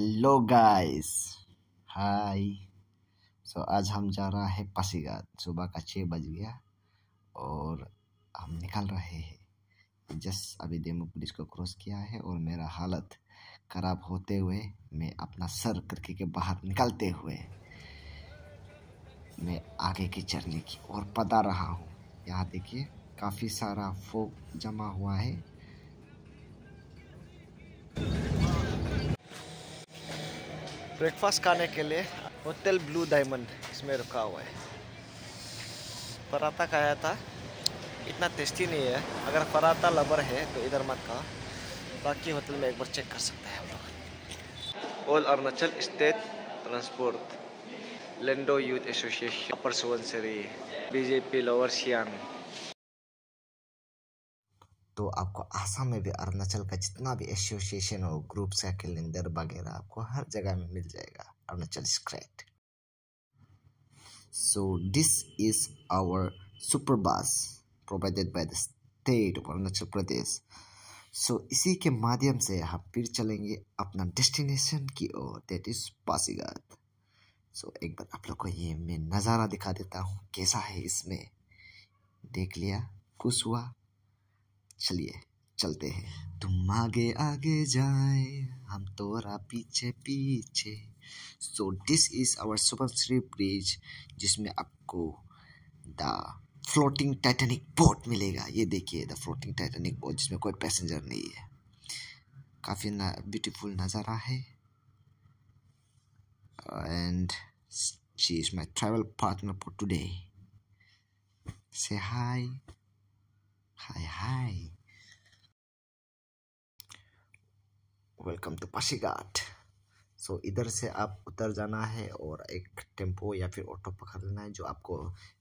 Hello guys hi सो आज हम जा रहा है पासीघाट। सुबह का छः बज गया और हम निकल रहे हैं। जस्ट अभी डेमो पुलिस को क्रॉस किया है और मेरा हालत ख़राब होते हुए मैं अपना सर करके के बाहर निकलते हुए मैं आगे की चढ़ने की और पता रहा हूँ। यहाँ देखिए, काफ़ी सारा फोक जमा हुआ है। ब्रेकफास्ट खाने के लिए होटल ब्लू डायमंड इसमें रुका हुआ है। पराठा खाया था। इतना टेस्टी नहीं है। अगर पराठा लबर है तो इधर मत खाओ। बाकी होटल में एक बार चेक कर सकते हैं हम लोग। All Arunachal state transport लेंडो youth association upper Subansiri BJP lower Siang तो आपको आसाम में भी, अरुणाचल का जितना भी एसोसिएशन और ग्रुप्स का कैलेंडर वगैरह, आपको हर जगह में मिल जाएगा, Arunachal स्क्रेट so this is our super bus provided by the state of Arunachal Pradesh so इसी के माध्यम से हम फिर चलेंगे अपना डेस्टिनेशन की ओर दैट इज़ पासीघाट सो एक बार आप लोग को ये मैं नज़ारा दिखा देता हूँ, कैसा है इसमें? देख लिया, खुश हुआ? चलिए चलते हैं। तुम आगे आगे जाए, हम तोरा पीछे पीछे। So this is our Subansiri bridge जिसमें आपको द फ्लोटिंग टाइटेनिक बोट मिलेगा। ये देखिए द फ्लोटिंग टाइटेनिक बोट जिसमें कोई पैसेंजर नहीं है। काफ़ी ब्यूटीफुल नज़ारा है। And she is my travel partner for today say hi hi hi welcome to Pasighat so इधर से आप उतर जाना है और एक टेंपो या फिर ऑटो पकड़ लेना है जो आपको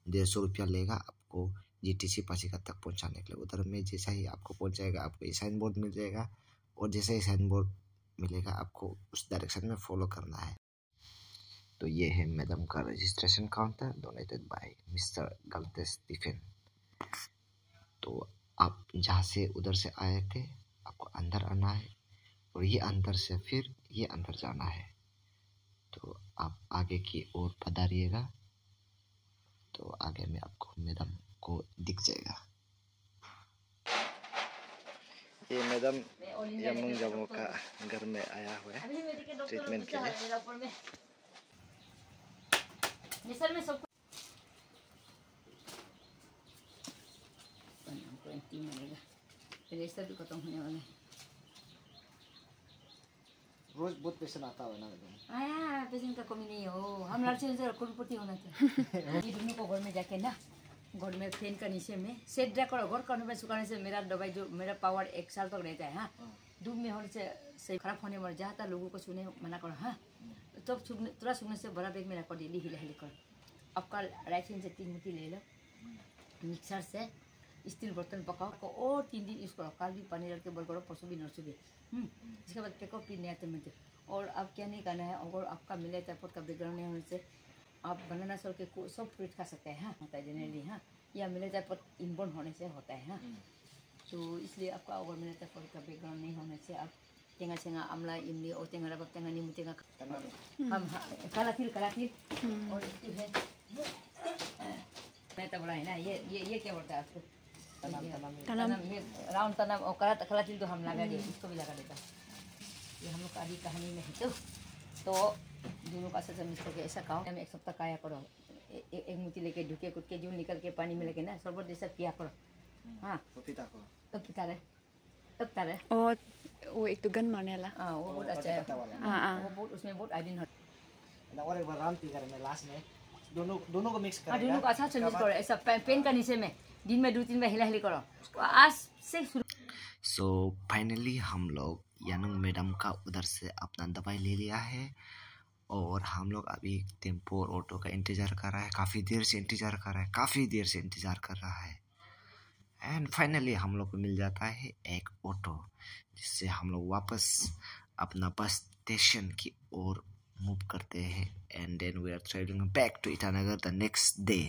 डेढ़ सौ रुपया लेगा आपको जी टी सी पासीघाट तक पहुँचाने के लिए। उधर में जैसा ही आपको पहुँच जाएगा, आपको ये साइन बोर्ड मिल जाएगा और जैसे ही साइन बोर्ड मिलेगा, आपको उस डायरेक्शन में फॉलो करना है। तो ये है मैडम का registration counter donated by mister गलतेस tiffin तो आप जहाँ से उधर से आए थे आपको अंदर आना है और ये अंदर से फिर ये अंदर जाना है। तो आप आगे की ओर पधारिएगा। तो आगे में आपको मैडम को दिख जाएगा। ये मैडम यमुन जमो का घर में आया हुआ है। ट्रीटमेंट के लिए। तीन मिलेगा रजिस्टर भी खत्म होने वाला है रोज बहुत पेशेंट आता है ना आया पेशेंट का कमी नहीं हो। हम लड़के से करोड़पति होना चाहिए। ये दोनों को घर में जाके ना घर में फ़ैन का नीचे में सेट ड्रा करो घर करने में सुखाने से मेरा दवाई जो मेरा पावर एक साल तक रहता है हाँ। धूप में होने से से खराब होने मर जाता लोगों को सुने मना करो हाँ। तो सूखने थोड़ा सूखने से बड़ा बैग में रखो डेली हिला हिला कर आपका राइट हैंड से तीन मुट्ठी ले लो। मिक्सर से स्टील बर्तन पकाओ को और तीन दिन यूज़ करो कल भी पानी डाल के बोल करो परसों भी नरसों भी इसके बाद पेको पी नया में और अब क्या नहीं करना है अगर आपका मिले टाइपोड का बैकग्राउंड नहीं होने से आप बनाना सोल के सब फ्रूट खा सकते हैं हाँ होता है जनरली हाँ या मिले टाइपोड इनबोर्न होने से होता है हाँ तो इसलिए आपका अगर मिले टाइपोड का बैकग्राउंड नहीं होने से आप टेंगा सेंगा अमला इमली और टेंगा रबक टेंगा नींबू टेंगा हम काला तिल काला तिल और है मैं तो बड़ा है ना ये ये ये क्या बोलता है आपको राउंड तनम और कला कला तिल तो हम लगा दिए उसको भी लगा देता। ये हम लोग का आदि कहानी में है तो तो दोनों का सजा मिस करके ऐसा कहो एक सप्ताह काया करो। एक मुट्ठी लेके ढुके कुट के जो निकल के पानी में लगे ना शरबत जैसा पिया करो। हाँ। पपीता को तब पिता रहे। तब तारे और वो एक तो गन मारने वाला। हाँ वो बहुत अच्छा है। हाँ हाँ। वो बहुत उसमें बहुत आइडिन होता और एक बार राउंड पी करेंगे लास्ट में दोनों दोनों को मिक्स हाँ दोनों को अच्छा से करो ऐसा पेन का नीचे में दिन में दो तीन बार हिला हिली करो। आज से शुरू सो फाइनली हम लोग यानुंग मैडम का उधर से अपना दवाई ले लिया है और हम लोग अभी टेंपो और ऑटो का इंतज़ार कर रहा है। काफ़ी देर से इंतज़ार कर रहा है काफ़ी देर से इंतज़ार कर रहा है। एंड फाइनली हम लोग को मिल जाता है एक ऑटो जिससे हम लोग वापस अपना बस स्टेशन की ओर मूव करते हैं. And then we are travelling back to Itanagar the next day